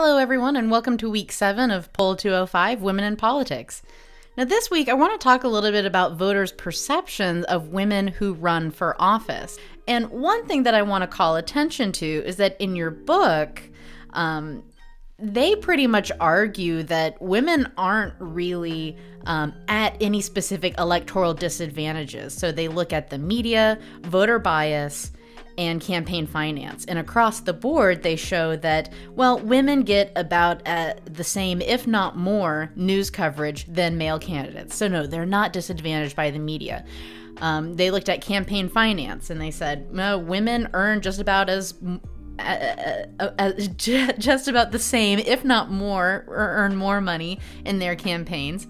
Hello, everyone, and welcome to week seven of Poll 205 Women in Politics. Now, this week, I want to talk a little bit about voters' perceptions of women who run for office. And one thing that I want to call attention to is that in your book, um, they pretty much argue that women aren't really um, at any specific electoral disadvantages. So they look at the media, voter bias, and campaign finance. And across the board, they show that, well, women get about uh, the same, if not more, news coverage than male candidates. So, no, they're not disadvantaged by the media. Um, they looked at campaign finance and they said, no, women earn just about as just about the same, if not more, or earn more money in their campaigns.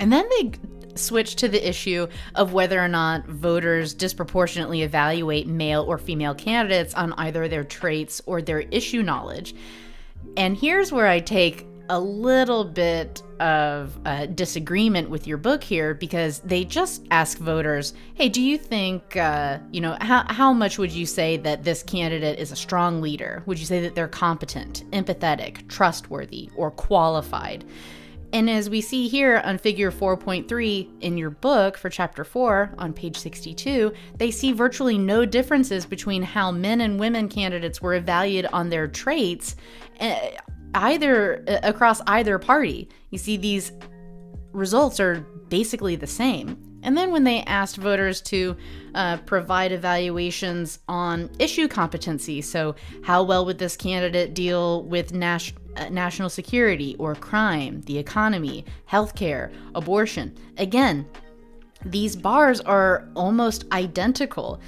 And then they switch to the issue of whether or not voters disproportionately evaluate male or female candidates on either their traits or their issue knowledge. And here's where I take a little bit of a disagreement with your book here because they just ask voters, hey, do you think, uh, you know, how, how much would you say that this candidate is a strong leader? Would you say that they're competent, empathetic, trustworthy, or qualified? And as we see here on figure 4.3 in your book for chapter 4 on page 62, they see virtually no differences between how men and women candidates were evaluated on their traits eh, either eh, across either party. You see these results are basically the same. And then when they asked voters to uh, provide evaluations on issue competency, so how well would this candidate deal with nas- uh, national security or crime, the economy, healthcare, abortion, again, these bars are almost identical.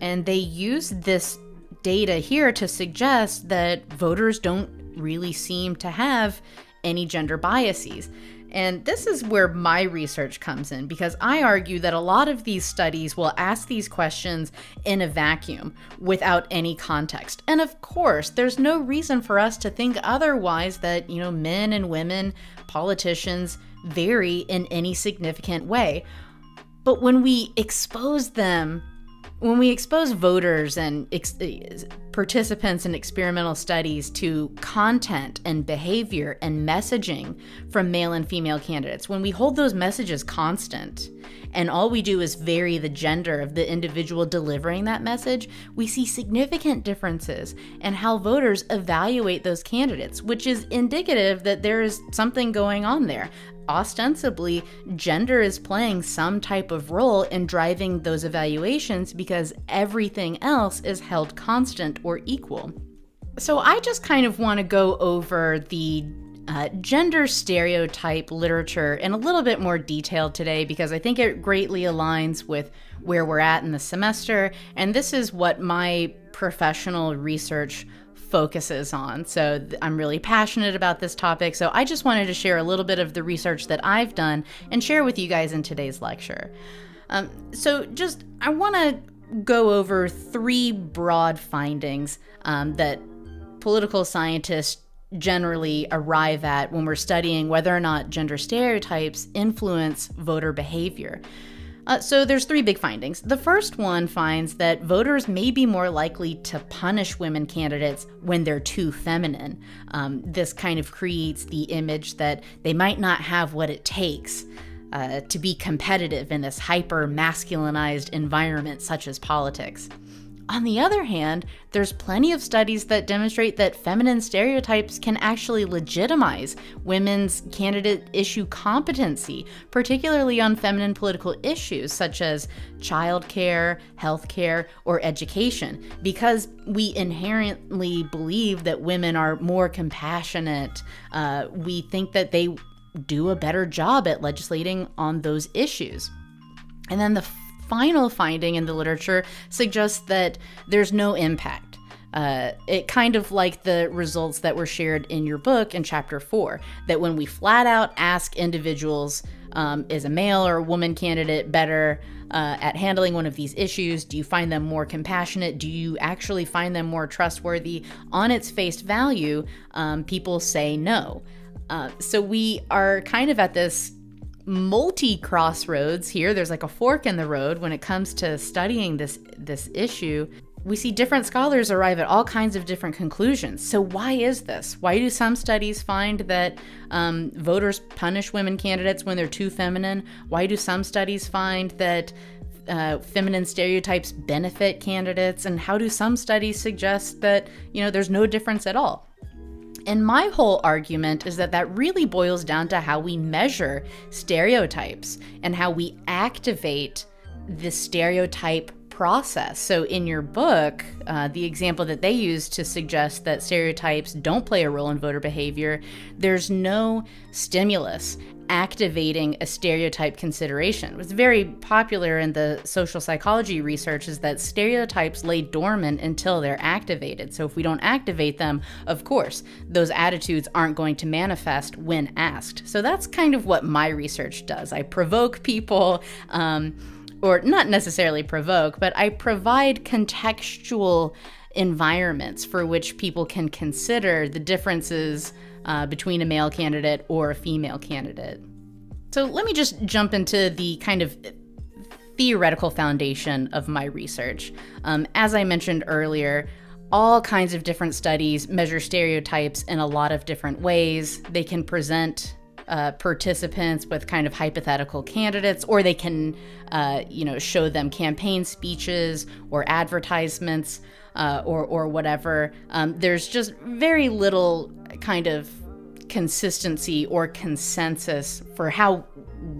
And they use this data here to suggest that voters don't really seem to have any gender biases. And this is where my research comes in because I argue that a lot of these studies will ask these questions in a vacuum without any context. And of course, there's no reason for us to think otherwise that, you know, men and women, politicians vary in any significant way. But when we expose them when we expose voters and ex- participants in experimental studies to content and behavior and messaging from male and female candidates, when we hold those messages constant and all we do is vary the gender of the individual delivering that message, we see significant differences in how voters evaluate those candidates, which is indicative that there is something going on there ostensibly gender is playing some type of role in driving those evaluations because everything else is held constant or equal. So I just kind of want to go over the uh, gender stereotype literature in a little bit more detail today because I think it greatly aligns with where we're at in the semester. And this is what my professional research focuses on. So I'm really passionate about this topic. So I just wanted to share a little bit of the research that I've done and share with you guys in today's lecture. Um, so just, I want to go over three broad findings um, that political scientists generally arrive at when we're studying whether or not gender stereotypes influence voter behavior. Uh, so there's three big findings. The first one finds that voters may be more likely to punish women candidates when they're too feminine. Um, this kind of creates the image that they might not have what it takes. Uh, to be competitive in this hyper masculinized environment such as politics. On the other hand, there's plenty of studies that demonstrate that feminine stereotypes can actually legitimize women's candidate issue competency, particularly on feminine political issues such as childcare, healthcare, or education, because we inherently believe that women are more compassionate. Uh, we think that they do a better job at legislating on those issues. And then the final finding in the literature suggests that there's no impact. Uh, it kind of like the results that were shared in your book in chapter four, that when we flat out ask individuals, um, is a male or a woman candidate better uh, at handling one of these issues? Do you find them more compassionate? Do you actually find them more trustworthy? On its face value, um, people say no. Uh, so we are kind of at this multi crossroads here. There's like a fork in the road when it comes to studying this this issue. we see different scholars arrive at all kinds of different conclusions. So, why is this? Why do some studies find that um, voters punish women candidates when they're too feminine? Why do some studies find that uh, feminine stereotypes benefit candidates? And how do some studies suggest that, you know, there's no difference at all? And my whole argument is that that really boils down to how we measure stereotypes and how we activate the stereotype process. So, in your book, uh, the example that they use to suggest that stereotypes don't play a role in voter behavior, there's no stimulus activating a stereotype consideration. What's very popular in the social psychology research is that stereotypes lay dormant until they're activated. So if we don't activate them, of course, those attitudes aren't going to manifest when asked. So that's kind of what my research does. I provoke people. Um, or not necessarily provoke, but I provide contextual environments for which people can consider the differences uh, between a male candidate or a female candidate. So let me just jump into the kind of theoretical foundation of my research. Um, as I mentioned earlier, all kinds of different studies measure stereotypes in a lot of different ways. They can present uh, participants with kind of hypothetical candidates, or they can, uh, you know, show them campaign speeches or advertisements uh, or or whatever. Um, there's just very little kind of consistency or consensus for how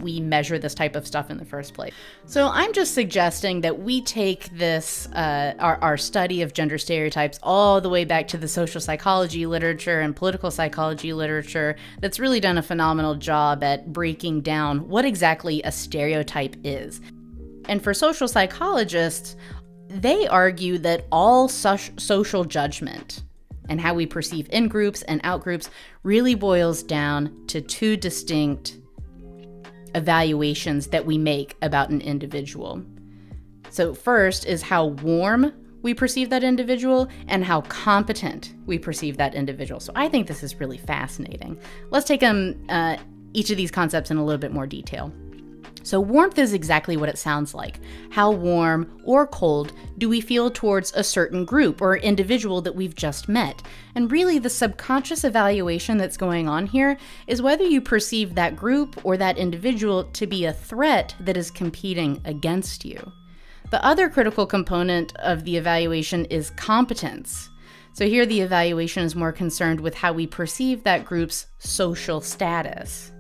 we measure this type of stuff in the first place. So I'm just suggesting that we take this, uh, our, our study of gender stereotypes, all the way back to the social psychology literature and political psychology literature that's really done a phenomenal job at breaking down what exactly a stereotype is. And for social psychologists, they argue that all social judgment, and how we perceive in groups and out groups really boils down to two distinct evaluations that we make about an individual. So, first is how warm we perceive that individual and how competent we perceive that individual. So, I think this is really fascinating. Let's take um, uh, each of these concepts in a little bit more detail. So, warmth is exactly what it sounds like. How warm or cold do we feel towards a certain group or individual that we've just met? And really, the subconscious evaluation that's going on here is whether you perceive that group or that individual to be a threat that is competing against you. The other critical component of the evaluation is competence. So, here the evaluation is more concerned with how we perceive that group's social status.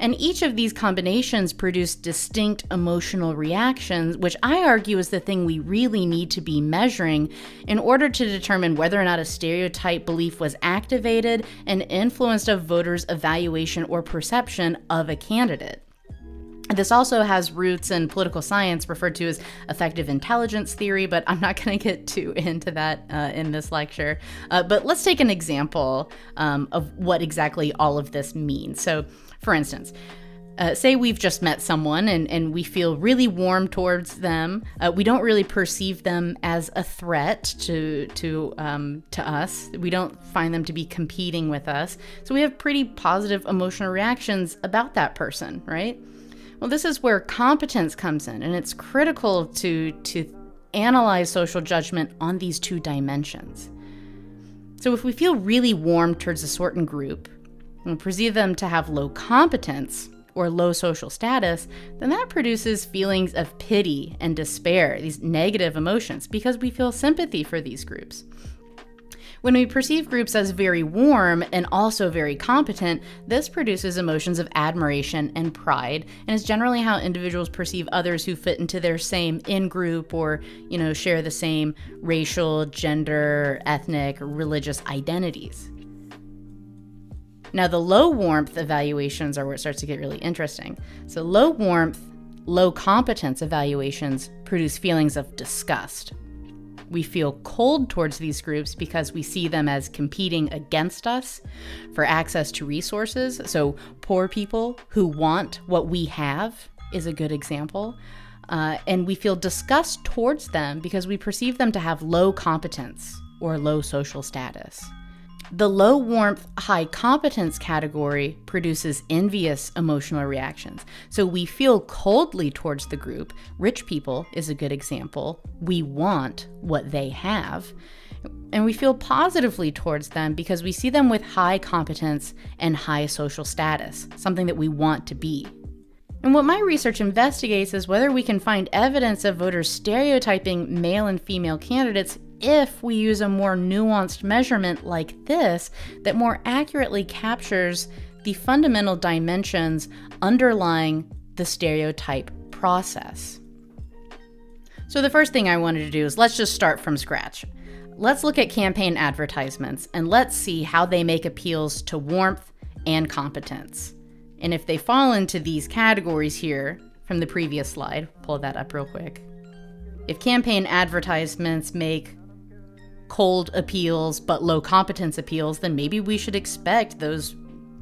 And each of these combinations produce distinct emotional reactions, which I argue is the thing we really need to be measuring in order to determine whether or not a stereotype belief was activated and influenced a voter's evaluation or perception of a candidate. This also has roots in political science referred to as affective intelligence theory, but I'm not going to get too into that uh, in this lecture. Uh, but let's take an example um, of what exactly all of this means. So, for instance, uh, say we've just met someone and, and we feel really warm towards them. Uh, we don't really perceive them as a threat to to um, to us. We don't find them to be competing with us. So we have pretty positive emotional reactions about that person, right? Well, this is where competence comes in, and it's critical to to analyze social judgment on these two dimensions. So if we feel really warm towards a certain group, and perceive them to have low competence or low social status, then that produces feelings of pity and despair, these negative emotions, because we feel sympathy for these groups. When we perceive groups as very warm and also very competent, this produces emotions of admiration and pride, and is generally how individuals perceive others who fit into their same in group or, you know, share the same racial, gender, ethnic, religious identities. Now, the low warmth evaluations are where it starts to get really interesting. So, low warmth, low competence evaluations produce feelings of disgust. We feel cold towards these groups because we see them as competing against us for access to resources. So, poor people who want what we have is a good example. Uh, and we feel disgust towards them because we perceive them to have low competence or low social status. The low warmth, high competence category produces envious emotional reactions. So we feel coldly towards the group. Rich people is a good example. We want what they have. And we feel positively towards them because we see them with high competence and high social status, something that we want to be. And what my research investigates is whether we can find evidence of voters stereotyping male and female candidates if we use a more nuanced measurement like this that more accurately captures the fundamental dimensions underlying the stereotype process. So, the first thing I wanted to do is let's just start from scratch. Let's look at campaign advertisements and let's see how they make appeals to warmth and competence. And if they fall into these categories here from the previous slide, pull that up real quick. If campaign advertisements make cold appeals but low competence appeals, then maybe we should expect those,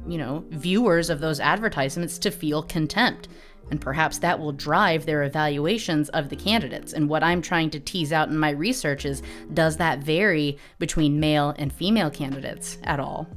you know, viewers of those advertisements to feel contempt. And perhaps that will drive their evaluations of the candidates. And what I'm trying to tease out in my research is does that vary between male and female candidates at all?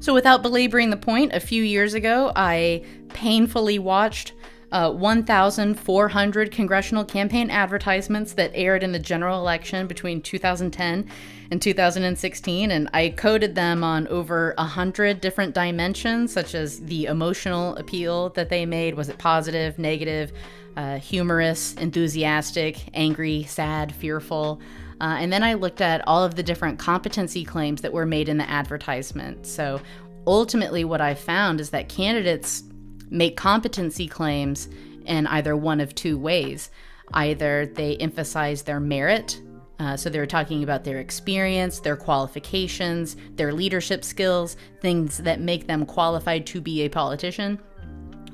So, without belaboring the point, a few years ago, I painfully watched uh, 1,400 congressional campaign advertisements that aired in the general election between 2010 and 2016, and I coded them on over 100 different dimensions, such as the emotional appeal that they made was it positive, negative, uh, humorous, enthusiastic, angry, sad, fearful. Uh, and then I looked at all of the different competency claims that were made in the advertisement. So ultimately, what I found is that candidates make competency claims in either one of two ways. Either they emphasize their merit, uh, so they're talking about their experience, their qualifications, their leadership skills, things that make them qualified to be a politician.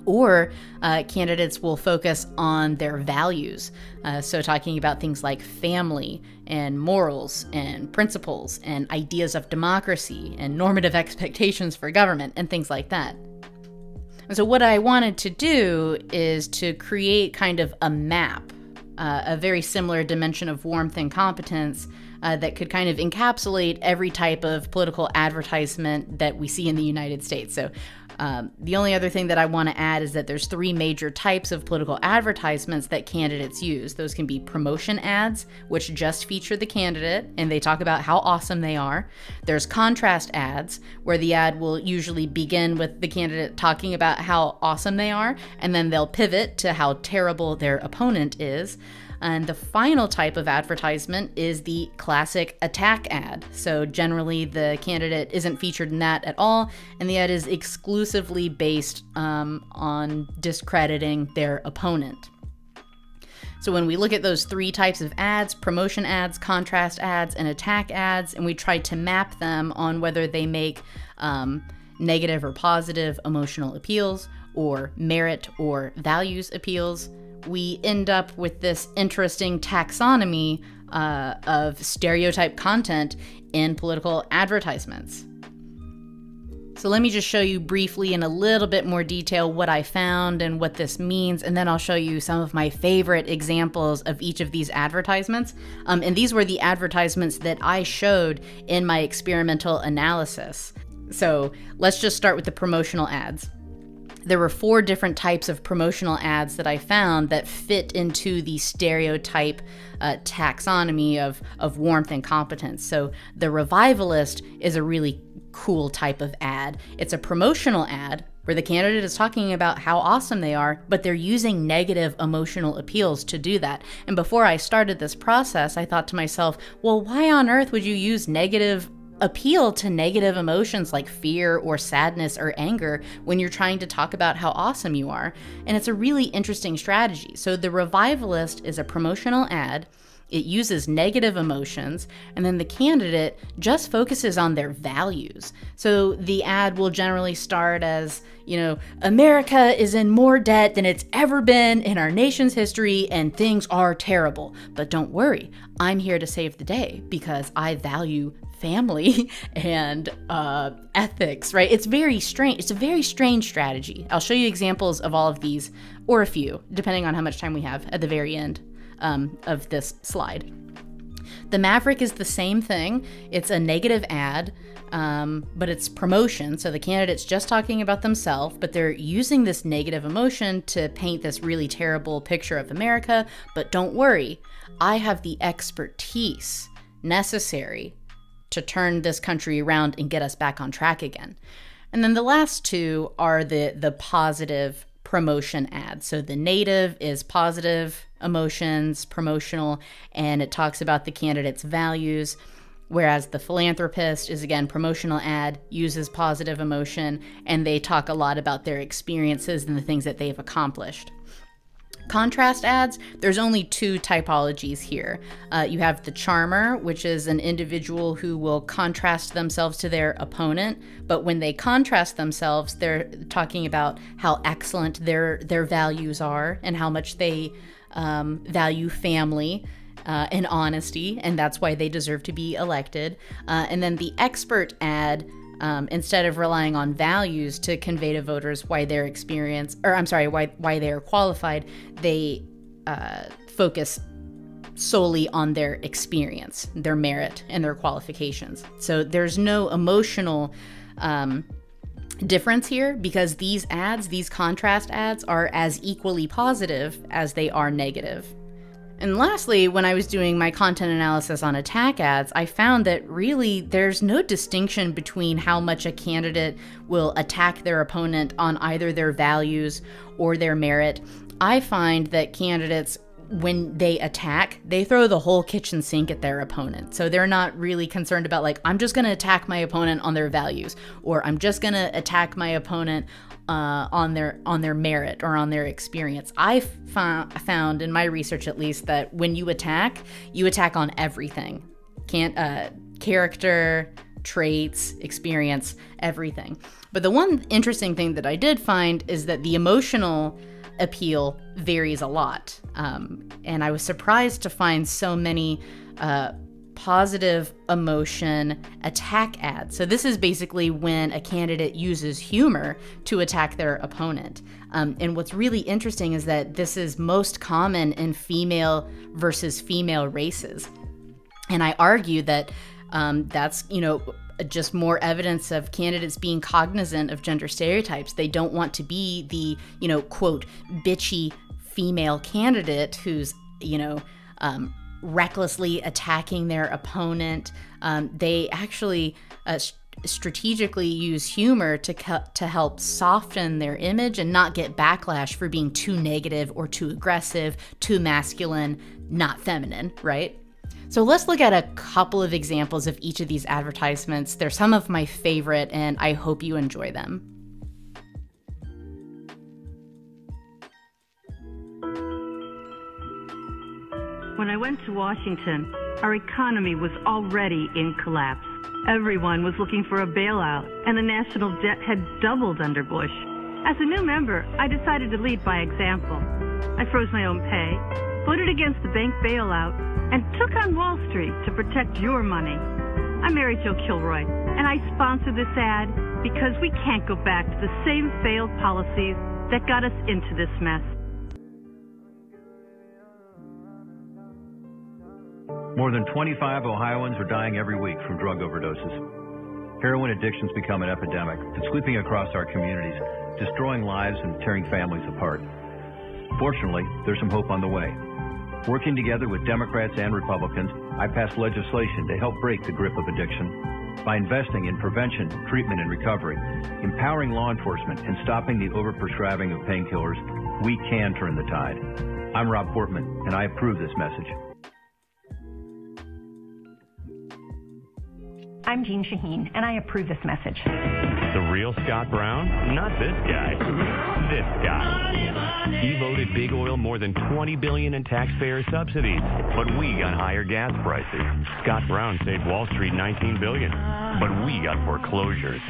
Or uh, candidates will focus on their values. Uh, so, talking about things like family and morals and principles and ideas of democracy and normative expectations for government and things like that. And so, what I wanted to do is to create kind of a map, uh, a very similar dimension of warmth and competence uh, that could kind of encapsulate every type of political advertisement that we see in the United States. So, um, the only other thing that I want to add is that there's three major types of political advertisements that candidates use. Those can be promotion ads, which just feature the candidate and they talk about how awesome they are. There's contrast ads, where the ad will usually begin with the candidate talking about how awesome they are, and then they'll pivot to how terrible their opponent is. And the final type of advertisement is the classic attack ad. So, generally, the candidate isn't featured in that at all, and the ad is exclusively based um, on discrediting their opponent. So, when we look at those three types of ads promotion ads, contrast ads, and attack ads and we try to map them on whether they make um, negative or positive emotional appeals, or merit or values appeals, we end up with this interesting taxonomy uh, of stereotype content in political advertisements. So, let me just show you briefly in a little bit more detail what I found and what this means, and then I'll show you some of my favorite examples of each of these advertisements. Um, and these were the advertisements that I showed in my experimental analysis. So, let's just start with the promotional ads there were four different types of promotional ads that I found that fit into the stereotype uh, taxonomy of, of warmth and competence. So the revivalist is a really cool type of ad. It's a promotional ad where the candidate is talking about how awesome they are, but they're using negative emotional appeals to do that. And before I started this process, I thought to myself, well, why on earth would you use negative appeal to negative emotions like fear or sadness or anger when you're trying to talk about how awesome you are. And it's a really interesting strategy. So, the revivalist is a promotional ad. It uses negative emotions, and then the candidate just focuses on their values. So the ad will generally start as, you know, America is in more debt than it's ever been in our nation's history, and things are terrible. But don't worry, I'm here to save the day because I value family and uh, ethics, right? It's very strange. It's a very strange strategy. I'll show you examples of all of these, or a few, depending on how much time we have at the very end um, of this slide. The Maverick is the same thing. It's a negative ad, um, but it's promotion. So the candidate's just talking about themselves, but they're using this negative emotion to paint this really terrible picture of America. But don't worry, I have the expertise necessary to turn this country around and get us back on track again. And then the last two are the the positive promotion ads. So the native is positive emotions, promotional, and it talks about the candidate's values. Whereas the philanthropist is again promotional ad, uses positive emotion, and they talk a lot about their experiences and the things that they've accomplished. Contrast ads, there's only two typologies here. Uh, you have the charmer, which is an individual who will contrast themselves to their opponent, but when they contrast themselves, they're talking about how excellent their their values are and how much they um, value family. Uh, and honesty, and that's why they deserve to be elected. Uh, and then the expert ad um, instead of relying on values to convey to voters why their experience, or I'm sorry, why why they are qualified, they uh, focus solely on their experience, their merit, and their qualifications. So there's no emotional um, difference here because these ads, these contrast ads, are as equally positive as they are negative. And lastly, when I was doing my content analysis on attack ads, I found that really there's no distinction between how much a candidate will attack their opponent on either their values or their merit. I find that candidates when they attack, they throw the whole kitchen sink at their opponent. So they're not really concerned about, like, I'm just going to attack my opponent on their values, or I'm just going to attack my opponent uh, on their on their merit or on their experience. I found found in my research at least that when you attack, you attack on everything. Can't uh, character, traits, experience, everything. But the one interesting thing that I did find is that the emotional appeal varies a lot, um, and I was surprised to find so many. Uh, positive emotion attack ad. So, this is basically when a candidate uses humor to attack their opponent. Um, and what's really interesting is that this is most common in female versus female races. And I argue that um, that's, you know, just more evidence of candidates being cognizant of gender stereotypes. They don't want to be the, you know, quote, bitchy female candidate who's, you know, um, recklessly attacking their opponent. Um, they actually uh, strategically use humor to to help soften their image and not get backlash for being too negative or too aggressive, too masculine, not feminine, right? So let's look at a couple of examples of each of these advertisements. They're some of my favorite, and I hope you enjoy them. When I went to Washington, our economy was already in collapse. Everyone was looking for a bailout, and the national debt had doubled under Bush. As a new member, I decided to lead by example. I froze my own pay, voted against the bank bailout, and took on Wall Street to protect your money. I'm Mary Jo Kilroy, and I sponsor this ad because we can't go back to the same failed policies that got us into this mess. More than 25 Ohioans are dying every week from drug overdoses. Heroin addiction's become an epidemic that's sweeping across our communities, destroying lives and tearing families apart. Fortunately, there's some hope on the way. Working together with Democrats and Republicans, I passed legislation to help break the grip of addiction. By investing in prevention, treatment, and recovery, empowering law enforcement, and stopping the overprescribing of painkillers, we can turn the tide. I'm Rob Portman, and I approve this message. I'm Jeanne Shaheen, and I approve this message. The real Scott Brown? Not this guy. This guy. He voted big oil more than 20 billion in taxpayer subsidies, but we got higher gas prices. Scott Brown saved Wall Street 19 billion, but we got foreclosures.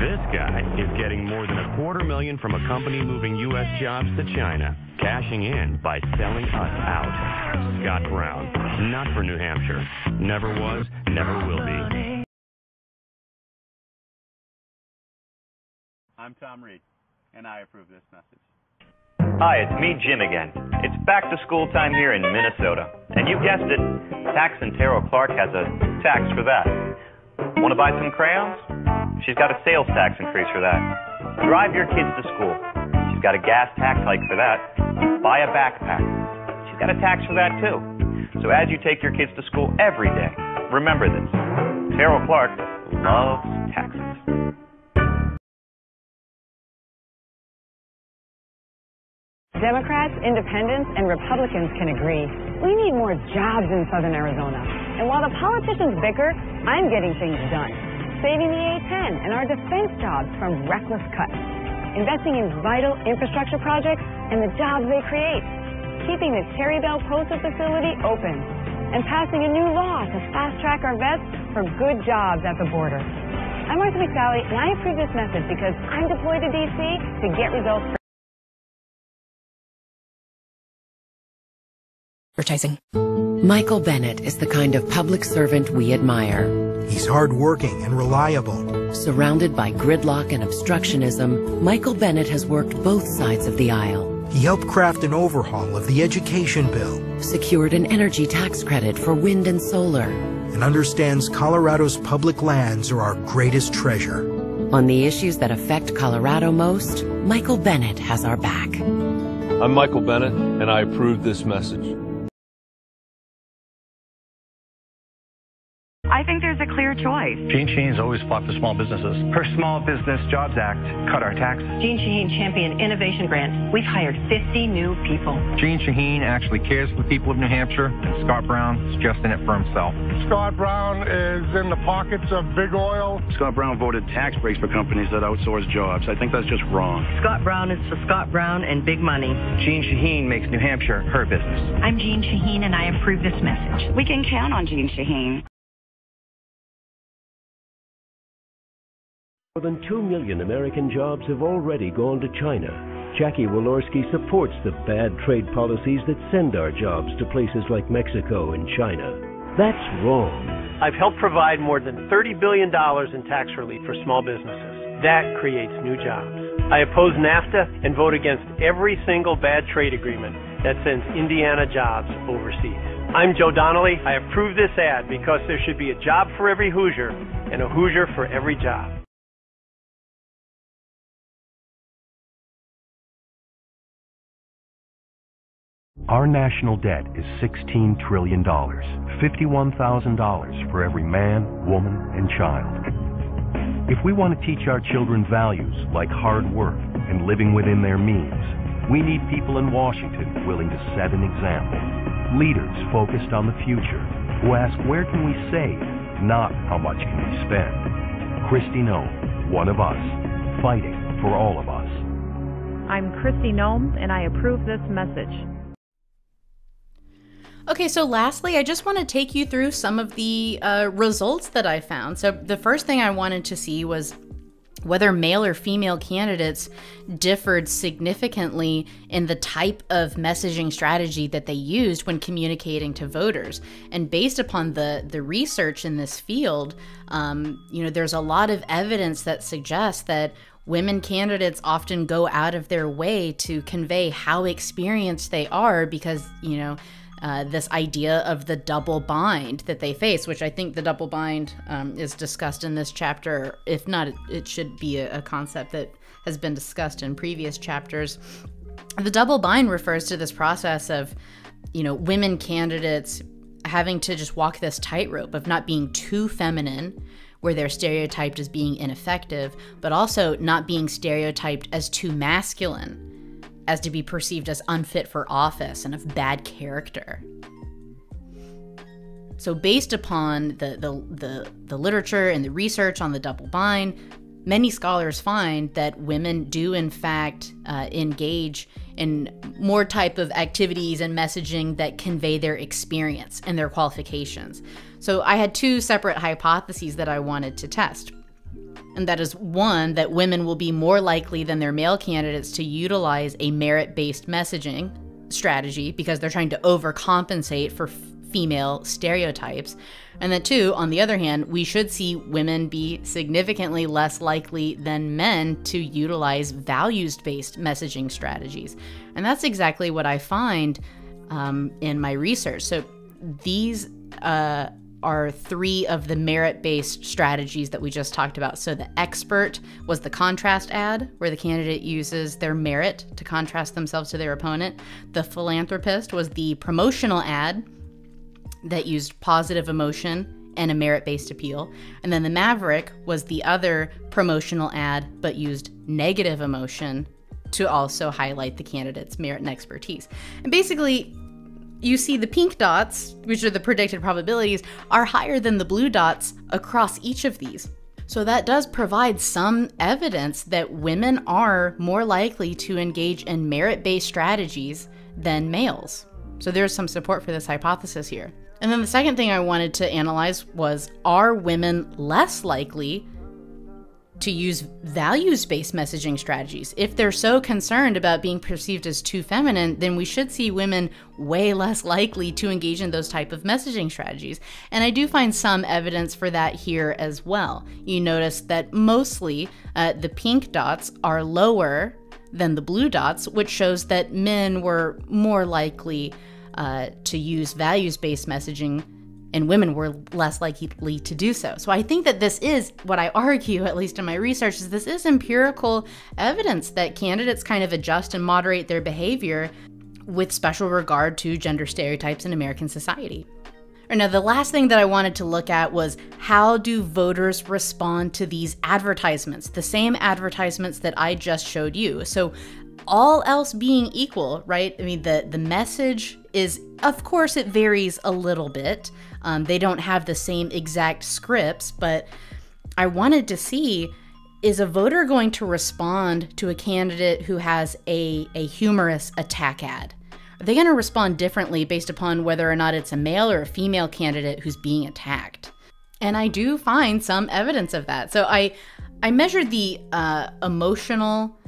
This guy is getting more than a quarter million from a company moving U.S. jobs to China, cashing in by selling us out. Scott Brown, not for New Hampshire. Never was, never will be. I'm Tom Reed, and I approve this message. Hi, it's me, Jim again. It's back to school time here in Minnesota. And you guessed it, Tax and Tarryl Clark has a tax for that. Want to buy some crayons? She's got a sales tax increase for that. Drive your kids to school. She's got a gas tax hike for that. Buy a backpack. She's got a tax for that too. So as you take your kids to school every day, remember this. Tarryl Clark loves taxes. Democrats, independents, and Republicans can agree. We need more jobs in southern Arizona. And while the politicians bicker, I'm getting things done. Saving the A-10 and our defense jobs from reckless cuts. Investing in vital infrastructure projects and the jobs they create. Keeping the Cherrybell Postal Facility open. And passing a new law to fast-track our vets for good jobs at the border. I'm Martha McSally, and I approve this message because I'm deployed to D.C. to get results advertising. Michael Bennet is the kind of public servant we admire. He's hardworking and reliable. Surrounded by gridlock and obstructionism, Michael Bennet has worked both sides of the aisle. He helped craft an overhaul of the education bill, secured an energy tax credit for wind and solar, and understands Colorado's public lands are our greatest treasure. On the issues that affect Colorado most, Michael Bennet has our back. I'm Michael Bennet, and I approve this message. I think there's a clear choice. Jeanne Shaheen's always fought for small businesses. Her Small Business Jobs Act cut our taxes. Jeanne Shaheen championed innovation grants. We've hired 50 new people. Jeanne Shaheen actually cares for the people of New Hampshire, and Scott Brown is just in it for himself. Scott Brown is in the pockets of big oil. Scott Brown voted tax breaks for companies that outsource jobs. I think that's just wrong. Scott Brown is for Scott Brown and big money. Jeanne Shaheen makes New Hampshire her business. I'm Jeanne Shaheen, and I approve this message. We can count on Jeanne Shaheen. More than 2 million American jobs have already gone to China. Jackie Walorski supports the bad trade policies that send our jobs to places like Mexico and China. That's wrong. I've helped provide more than $30 billion in tax relief for small businesses. That creates new jobs. I oppose NAFTA and vote against every single bad trade agreement that sends Indiana jobs overseas. I'm Joe Donnelly. I approve this ad because there should be a job for every Hoosier and a Hoosier for every job. Our national debt is $16 trillion, $51,000 for every man, woman, and child. If we want to teach our children values like hard work and living within their means, we need people in Washington willing to set an example. Leaders focused on the future who ask where can we save, not how much can we spend. Kristi Noem, one of us, fighting for all of us. I'm Kristi Noem, and I approve this message. Okay, so lastly, I just want to take you through some of the uh, results that I found. So, the first thing I wanted to see was whether male or female candidates differed significantly in the type of messaging strategy that they used when communicating to voters. And based upon the the research in this field, um, you know, there's a lot of evidence that suggests that women candidates often go out of their way to convey how experienced they are because you know uh, this idea of the double bind that they face, which I think the double bind um, is discussed in this chapter. If not, it, should be a, a concept that has been discussed in previous chapters. The double bind refers to this process of, you know, women candidates having to just walk this tightrope of not being too feminine, where they're stereotyped as being ineffective, but also not being stereotyped as too masculine as to be perceived as unfit for office and of bad character. So, based upon the, the, the, the, literature and the research on the double bind, many scholars find that women do, in fact, uh, engage in more type of activities and messaging that convey their experience and their qualifications. So, I had two separate hypotheses that I wanted to test. And that is one, that women will be more likely than their male candidates to utilize a merit based messaging strategy because they're trying to overcompensate for female stereotypes. And that, two, on the other hand, we should see women be significantly less likely than men to utilize values based messaging strategies. And that's exactly what I find um, in my research. So these uh, are three of the merit based strategies that we just talked about. So, the expert was the contrast ad, where the candidate uses their merit to contrast themselves to their opponent. The philanthropist was the promotional ad that used positive emotion and a merit based appeal. And then the Maverick was the other promotional ad, but used negative emotion to also highlight the candidate's merit and expertise. And basically, you see the pink dots, which are the predicted probabilities, are higher than the blue dots across each of these. So that does provide some evidence that women are more likely to engage in merit based strategies than males. So there's some support for this hypothesis here. And then the second thing I wanted to analyze was are women less likely to use values based messaging strategies? If they're so concerned about being perceived as too feminine, then we should see women way less likely to engage in those type of messaging strategies. And I do find some evidence for that here as well. You notice that mostly uh, the pink dots are lower than the blue dots, which shows that men were more likely uh, to use values based messaging and women were less likely to do so. So I think that this is what I argue, at least in my research, is this is empirical evidence that candidates kind of adjust and moderate their behavior with special regard to gender stereotypes in American society. Now, the last thing that I wanted to look at was how do voters respond to these advertisements, the same advertisements that I just showed you. So, all else being equal, right? I mean, the, the message is, of course, it varies a little bit. Um, they don't have the same exact scripts, but I wanted to see is a voter going to respond to a candidate who has a, a humorous attack ad? Are they going to respond differently based upon whether or not it's a male or a female candidate who's being attacked? And I do find some evidence of that. So I I measured the uh, emotional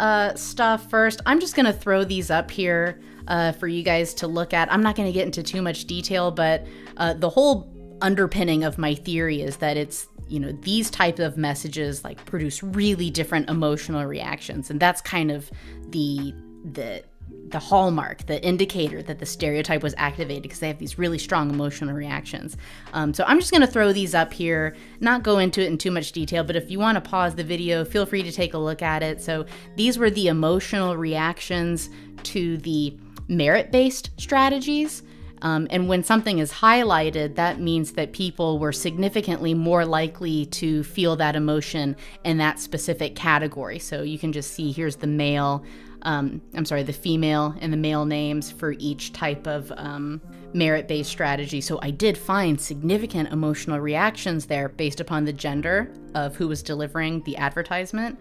uh, stuff first. I'm just going to throw these up here uh, for you guys to look at. I'm not going to get into too much detail, but uh, the whole underpinning of my theory is that it's you know these type of messages like produce really different emotional reactions, and that's kind of the the the hallmark, the indicator that the stereotype was activated because they have these really strong emotional reactions. Um, so I'm just going to throw these up here, not go into it in too much detail, but if you want to pause the video, feel free to take a look at it. So these were the emotional reactions to the merit based strategies. Um, and when something is highlighted, that means that people were significantly more likely to feel that emotion in that specific category. So you can just see here's the male um, I'm sorry, the female and the male names for each type of um, merit based strategy. So I did find significant emotional reactions there based upon the gender of who was delivering the advertisement.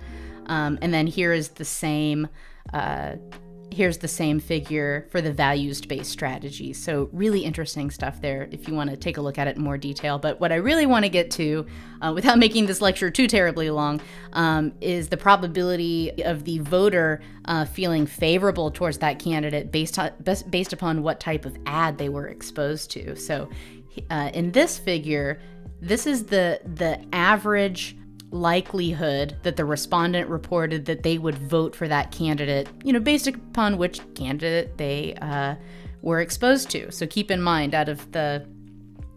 Um, and then here is the same uh, here's the same figure for the values based strategy. So, really interesting stuff there if you want to take a look at it in more detail. But what I really want to get to, uh, without making this lecture too terribly long, um, is the probability of the voter uh, feeling favorable towards that candidate based, on, based upon what type of ad they were exposed to. So, uh, in this figure, this is the the average likelihood that the respondent reported that they would vote for that candidate, you know, based upon which candidate they uh, were exposed to. So keep in mind, out of the,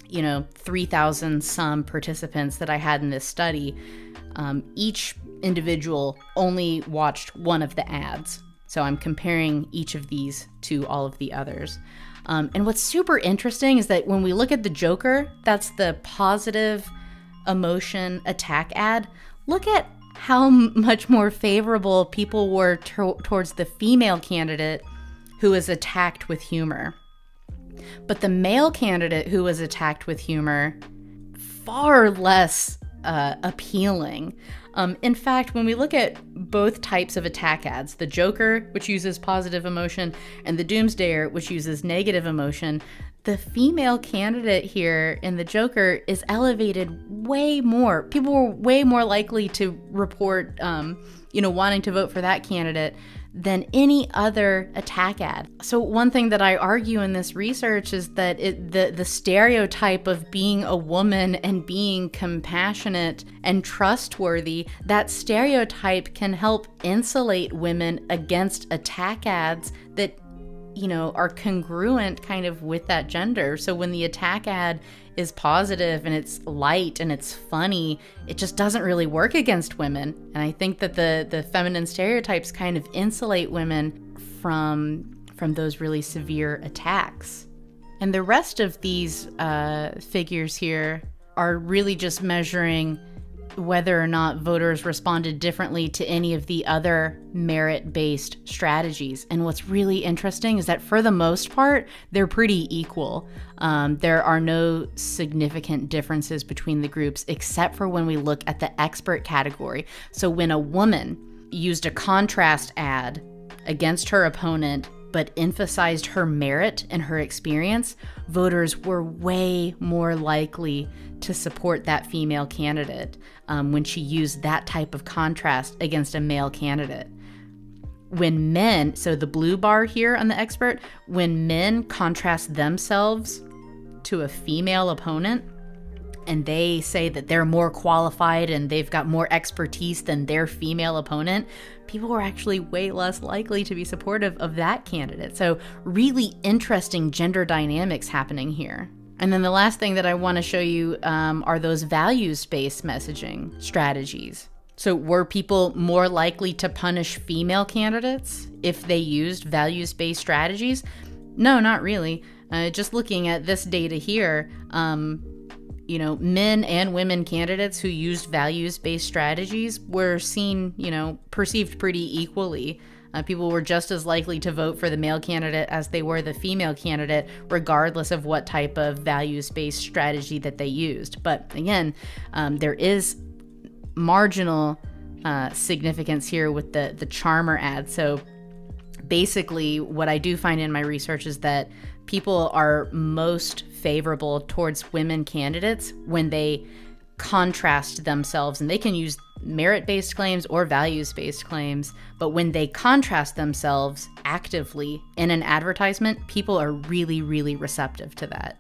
you know, 3,000 some participants that I had in this study, um, each individual only watched one of the ads. So I'm comparing each of these to all of the others. Um, and what's super interesting is that when we look at the Joker, that's the positive emotion attack ad, look at how much more favorable people were to- towards the female candidate who was attacked with humor. But the male candidate who was attacked with humor, far less uh, appealing. Um, in fact, when we look at both types of attack ads, the Joker, which uses positive emotion, and the Doomsdayer, which uses negative emotion, the female candidate here in the Joker is elevated way more. People were way more likely to report, um, you know, wanting to vote for that candidate than any other attack ad. So one thing that I argue in this research is that it, the the stereotype of being a woman and being compassionate and trustworthy, that stereotype can help insulate women against attack ads that you know are congruent kind of with that gender. So when the attack ad is positive and it's light and it's funny, it just doesn't really work against women. And I think that the the feminine stereotypes kind of insulate women from from those really severe attacks. And the rest of these uh, figures here are really just measuring whether or not voters responded differently to any of the other merit based strategies. And what's really interesting is that for the most part, they're pretty equal. Um, there are no significant differences between the groups except for when we look at the expert category. So when a woman used a contrast ad against her opponent but emphasized her merit and her experience, voters were way more likely to support that female candidate um, when she used that type of contrast against a male candidate. When men, so the blue bar here on the expert, when men contrast themselves to a female opponent, and they say that they're more qualified and they've got more expertise than their female opponent, people are actually way less likely to be supportive of that candidate. So, really interesting gender dynamics happening here. And then the last thing that I want to show you um, are those values based messaging strategies. So, were people more likely to punish female candidates if they used values based strategies? No, not really. Uh, just looking at this data here, um, you know, men and women candidates who used values based strategies were seen, you know, perceived pretty equally. Uh, people were just as likely to vote for the male candidate as they were the female candidate, regardless of what type of values based strategy that they used. But again, um, there is marginal uh, significance here with the, the charmer ad. So basically, what I do find in my research is that people are most favorable towards women candidates when they contrast themselves and they can use merit based claims or values based claims, but when they contrast themselves actively in an advertisement, people are really, really receptive to that.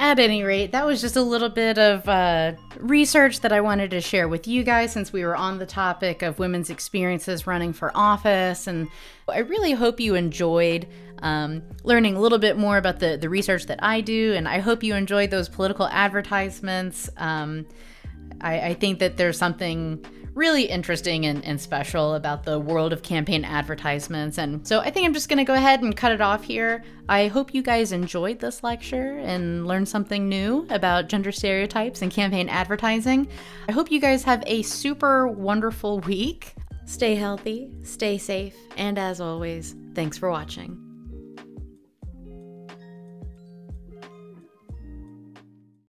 At any rate, that was just a little bit of uh, research that I wanted to share with you guys since we were on the topic of women's experiences running for office. And I really hope you enjoyed um, learning a little bit more about the, the research that I do. And I hope you enjoyed those political advertisements. Um, I, I think that there's something really interesting and, and, special about the world of campaign advertisements. And so I think I'm just going to go ahead and cut it off here. I hope you guys enjoyed this lecture and learned something new about gender stereotypes and campaign advertising. I hope you guys have a super wonderful week. Stay healthy, stay safe, and as always, thanks for watching.